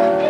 Amen.